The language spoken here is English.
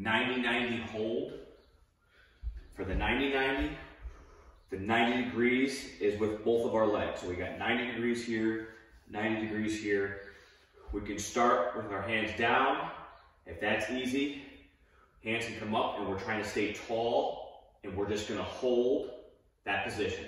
90-90 hold. For the 90-90, the 90 degrees is with both of our legs. So we got 90 degrees here, 90 degrees here. We can start with our hands down. If that's easy, hands can come up and we're trying to stay tall and we're just gonna hold that position.